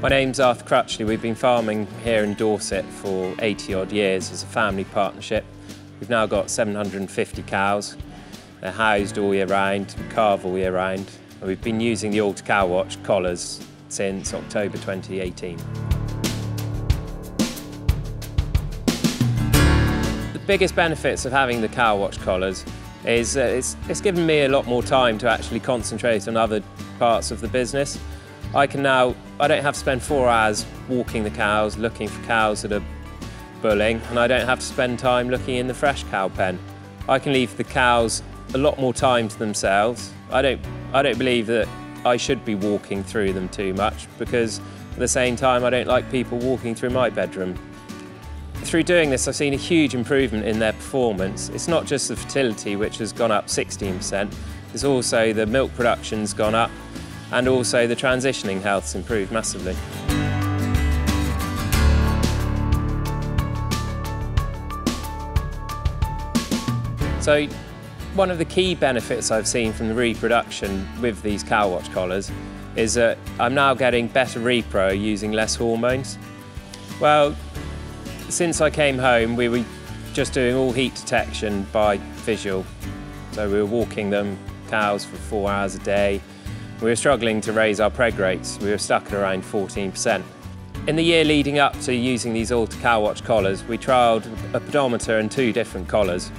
My name's Arthur Crutchley. We've been farming here in Dorset for 80 odd years as a family partnership. We've now got 750 cows. They're housed all year round, calve all year round. And we've been using the Alta Cow Watch collars since October 2018. The biggest benefits of having the Cow Watch collars is uh, it's, it's given me a lot more time to actually concentrate on other parts of the business. I can now, I don't have to spend four hours walking the cows, looking for cows that are bulling, and I don't have to spend time looking in the fresh cow pen. I can leave the cows a lot more time to themselves. I don't, I don't believe that I should be walking through them too much because at the same time I don't like people walking through my bedroom. Through doing this I've seen a huge improvement in their performance. It's not just the fertility which has gone up 16%, it's also the milk production's gone up and also the transitioning health's improved massively. So one of the key benefits I've seen from the reproduction with these cow watch collars is that I'm now getting better repro using less hormones. Well, since I came home, we were just doing all heat detection by visual. So we were walking them, cows, for four hours a day. We were struggling to raise our preg rates. We were stuck at around 14%. In the year leading up to using these Alta Cow Watch collars, we trialled a pedometer and two different collars.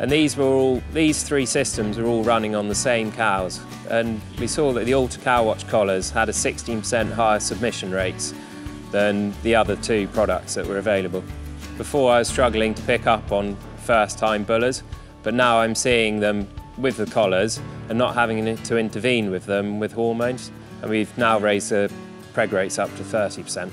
And these were all, these three systems were all running on the same cows. And we saw that the Alta Cow Watch collars had a 16% higher submission rates than the other two products that were available. Before I was struggling to pick up on first time bullers, but now I'm seeing them with the collars and not having to intervene with them with hormones. And we've now raised the preg rates up to 30%.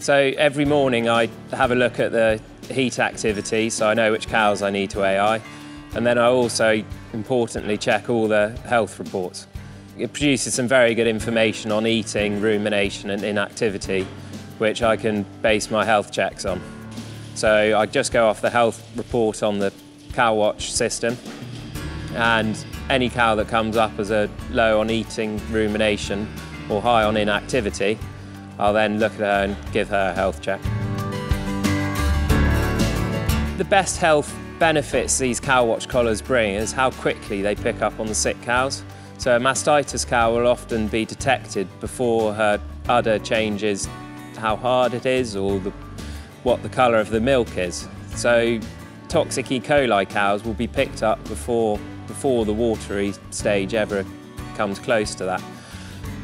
So every morning I have a look at the heat activity so I know which cows I need to AI. And then I also, importantly, check all the health reports. It produces some very good information on eating, rumination and inactivity, which I can base my health checks on. So I just go off the health report on the cow watch system and any cow that comes up as a low on eating, rumination or high on inactivity, I'll then look at her and give her a health check. The best health benefits these cow watch collars bring is how quickly they pick up on the sick cows. So a mastitis cow will often be detected before her udder changes how hard it is or the, what the colour of the milk is. So toxic E. coli cows will be picked up before, before the watery stage ever comes close to that.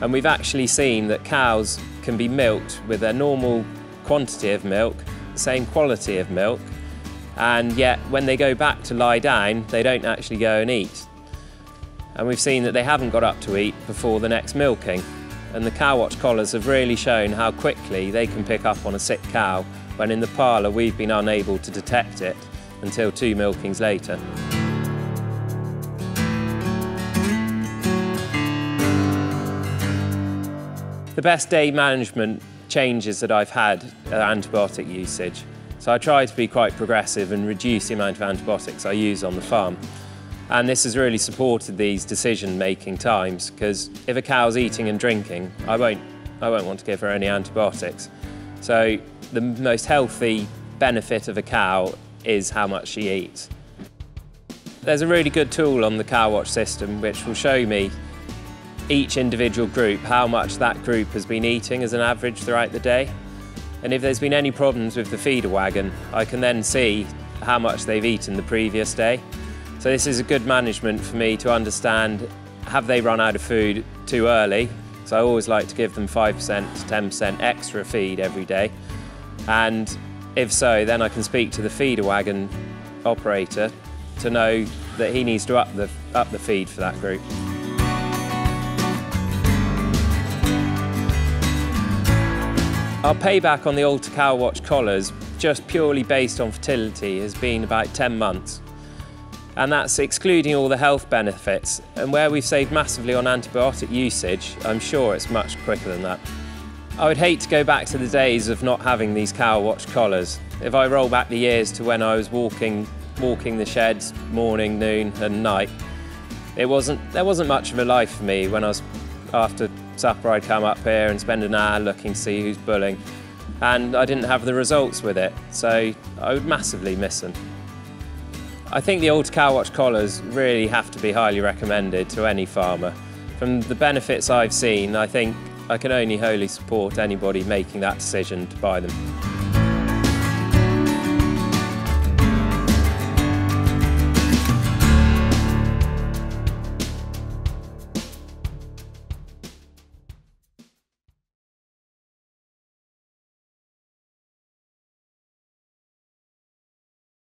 And we've actually seen that cows can be milked with their normal quantity of milk, the same quality of milk, and yet when they go back to lie down, they don't actually go and eat. And we've seen that they haven't got up to eat before the next milking. And the cow watch collars have really shown how quickly they can pick up on a sick cow when in the parlour we've been unable to detect it until two milkings later. The best day management changes that I've had are antibiotic usage. So I try to be quite progressive and reduce the amount of antibiotics I use on the farm. And this has really supported these decision-making times because if a cow's eating and drinking, I won't, I won't want to give her any antibiotics. So the most healthy benefit of a cow is how much she eats. There's a really good tool on the cow watch system which will show me each individual group how much that group has been eating as an average throughout the day. And if there's been any problems with the feeder wagon, I can then see how much they've eaten the previous day. So this is a good management for me to understand have they run out of food too early? So I always like to give them 5% to 10% extra feed every day. And if so, then I can speak to the feeder wagon operator to know that he needs to up the, up the feed for that group. Our payback on the Alta Cow Watch collars, just purely based on fertility, has been about 10 months. And that's excluding all the health benefits. And where we've saved massively on antibiotic usage, I'm sure it's much quicker than that. I would hate to go back to the days of not having these cow watch collars. If I roll back the years to when I was walking, walking the sheds morning, noon and night, it wasn't, there wasn't much of a life for me when I was after supper I'd come up here and spend an hour looking to see who's bulling. And I didn't have the results with it, so I would massively miss them. I think the Alta Cow Watch collars really have to be highly recommended to any farmer. From the benefits I've seen, I think I can only wholly support anybody making that decision to buy them.